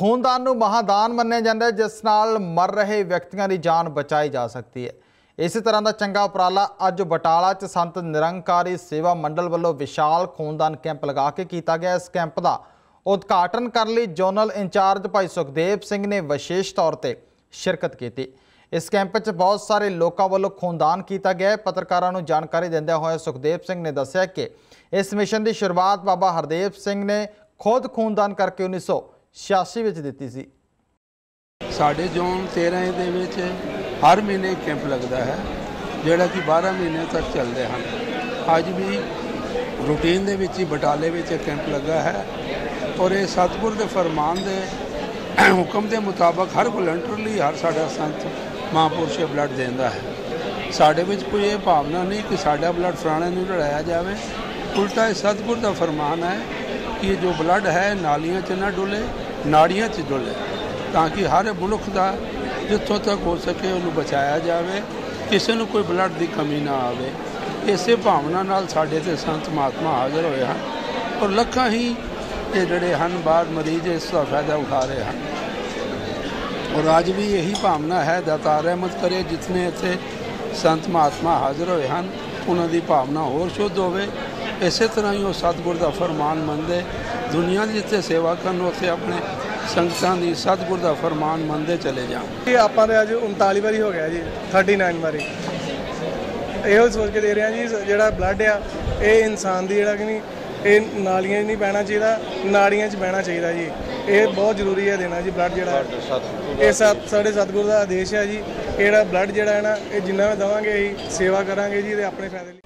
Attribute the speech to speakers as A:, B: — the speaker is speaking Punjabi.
A: ਖੂਨਦਾਨ ਨੂੰ ਮਹਾਦਾਨ ਮੰਨਿਆ ਜਾਂਦਾ ਹੈ, ਜਿਸ ਨਾਲ ਮਰ ਰਹੇ ਵਿਅਕਤੀਆਂ ਦੀ ਜਾਨ ਬਚਾਈ ਜਾ ਸਕਦੀ ਹੈ। ਇਸੇ ਤਰ੍ਹਾਂ ਦਾ ਚੰਗਾ ਉਪਰਾਲਾ ਅੱਜ ਬਟਾਲਾ 'ਚ ਸੰਤ ਨਿਰੰਕਾਰੀ ਸੇਵਾ ਮੰਡਲ ਵੱਲੋਂ ਵਿਸ਼ਾਲ ਖੂਨਦਾਨ ਕੈਂਪ ਲਗਾ ਕੇ ਕੀਤਾ ਗਿਆ। ਇਸ ਕੈਂਪ ਦਾ ਉਦਘਾਟਨ ਕਰਨ ਲਈ ਜੋਨਲ ਇੰਚਾਰਜ ਭਾਈ ਸੁਖਦੇਵ ਸਿੰਘ ਨੇ ਵਿਸ਼ੇਸ਼ ਤੌਰ ਤੇ ਸ਼ਿਰਕਤ ਕੀਤੀ। ਇਸ ਕੈਂਪ 'ਚ ਬਹੁਤ ਸਾਰੇ ਲੋਕਾਂ ਵੱਲੋਂ ਖੂਨਦਾਨ ਕੀਤਾ ਗਿਆ ਪੱਤਰਕਾਰਾਂ ਨੂੰ ਜਾਣਕਾਰੀ ਦਿੰਦਿਆਂ ਹੋਇਆ ਸੁਖਦੇਵ ਸਿੰਘ ਨੇ ਦੱਸਿਆ ਕਿ ਇਸ ਮਿਸ਼ਨ ਦੀ ਸ਼ੁਰੂਆਤ ਬਾਬਾ ਹਰਦੇਵ ਸਿੰਘ ਨੇ ਖੁਦ ਖੂਨਦਾਨ ਕਰਕੇ 1986 ਵਿੱਚ ਦਿੱਤੀ ਸੀ।
B: ਸਾਡੇ ਜ਼ੋਨ 13 ਦੇ ਵਿੱਚ ਹਰ ਮਹੀਨੇ ਕੈਂਪ ਲੱਗਦਾ ਹੈ, ਜਿਹੜਾ ਕਿ 12 ਮਹੀਨੇ ਤੱਕ ਚੱਲਦੇ ਹਨ। ਅੱਜ ਵੀ ਰੂਟੀਨ ਦੇ ਵਿੱਚ ਹੀ ਬਟਾਲੇ ਵਿੱਚ ਇਹ ਕੈਂਪ ਲੱਗਾ ਹੈ ਔਰ ਇਹ ਸਤਿਗੁਰ ਦੇ ਫਰਮਾਨ ਦੇ ਹੁਕਮ ਦੇ ਮੁਤਾਬਕ ਹਰ ਵਲੰਟੀਅਰ ਲਈ ਹਰ ਸਾਡਾ ਸੰਤ ਮਹਾਂਪੁਰਸ਼ ਬਲੱਡ ਦਿੰਦਾ ਹੈ। ਸਾਡੇ ਵਿੱਚ ਕੋਈ ਇਹ ਭਾਵਨਾ ਨਹੀਂ ਕਿ ਸਾਡਾ ਬਲੱਡ ਫਰਾਣੇ ਨੂੰ ਲੜਾਇਆ ਜਾਵੇ। ਉਲਟਾ ਇਹ ਸਤਿਗੁਰ ਦਾ ਫਰਮਾਨ ਹੈ ਕਿ ਜੋ ਬਲੱਡ ਹੈ ਨਾਲੀਆਂ 'ਚ ਨਾ ਡੁੱਲੇ ਨਾੜੀਆਂ 'ਚ ਡੁੱਲੇ ਤਾਂ ਕਿ ਹਰ ਮਨੁੱਖ ਦਾ ਜਿੱਥੋਂ ਤੱਕ ਹੋ ਸਕੇ ਉਹਨੂੰ ਬਚਾਇਆ ਜਾਵੇ ਕਿਸੇ ਨੂੰ ਕੋਈ ਬਲੱਡ ਦੀ ਕਮੀ ਨਾ ਆਵੇ ਇਸੇ ਭਾਵਨਾ ਨਾਲ ਸਾਡੇ ਤੇ ਸੰਤ ਮਹਾਤਮਾ ਹਾਜ਼ਰ ਹੋਏ ਹਨ ਔਰ ਲੱਖਾਂ ਹੀ ਇਹ ਜਿਹੜੇ ਹਨ ਬਾਹਰ ਮਰੀਜ਼ ਇਸ ਦਾ ਫਾਇਦਾ ਉਠਾ ਰਹੇ ਹਨ ਔਰ ਅੱਜ ਵੀ ਇਹੀ ਭਾਵਨਾ ਹੈ ਦਾਤਾਰ ਰਹਿਮਤ ਕਰੇ ਜਿਤਨੇ ਇੱਥੇ ਸੰਤ ਮਹਾਤਮਾ ਹਾਜ਼ਰ ਹੋਏ ਹਨ ਉਹਨਾਂ ਦੀ ਭਾਵਨਾ ਹੋਰ ਸ਼ੁੱਧ ਹੋਵੇ ਇਸੇ ਤਰ੍ਹਾਂ ਹੀ ਉਹ ਸਤਿਗੁਰ ਦਾ ਫਰਮਾਨ ਮੰਨਦੇ ਦੁਨੀਆ ਦੀ ਜਿੱਥੇ ਸੇਵਾ ਕਰਨ ਉੱਥੇ ਆਪਣੇ ਸੰਗਤਾਂ ਦੀ ਸਤਿਗੁਰ ਦਾ ਫਰਮਾਨ ਮੰਨਦੇ ਚਲੇ ਜਾਣ।
C: ਇਹ ਆਪਾਂ ਦੇ ਅੱਜ 39 ਵਾਰੀ ਹੋ ਗਿਆ ਜੀ 39 ਵਾਰੀ। ਇਹੋ ਸੋਚ ਕੇ ਦੇ ਰਹੇ ਜੀ ਜਿਹੜਾ ਬਲੱਡ ਆ ਇਹ ਇਨਸਾਨ ਦੀ ਜਿਹੜਾ ਕਿ ਨਹੀਂ ਇਹ ਨਾਲੀਆਂ 'ਚ ਨਹੀਂ ਬਹਿਣਾ ਚਾਹੀਦਾ ਨਾੜੀਆਂ 'ਚ ਬਹਿਣਾ ਚਾਹੀਦਾ ਜੀ। ਇਹ ਬਹੁਤ ਜ਼ਰੂਰੀ ਹੈ ਦੇਣਾ ਜੀ ਬਲੱਡ ਜਿਹੜਾ। ਇਹ ਸਤ ਸਾਡੇ ਸਤਿਗੁਰੂ ਦਾ ਆਦੇਸ਼ ਹੈ ਜੀ ਇਹ ਜਿਹੜਾ ਬਲੱਡ ਜਿਹੜਾ ਹੈ ਨਾ ਇਹ ਜਿੰਨਾ ਵੀ ਦੇਵਾਂਗੇ ਅਸੀਂ ਸੇਵਾ ਕਰਾਂਗੇ ਜੀ ਤੇ ਆਪਣੇ ਫਾਇਦੇ ਲਈ।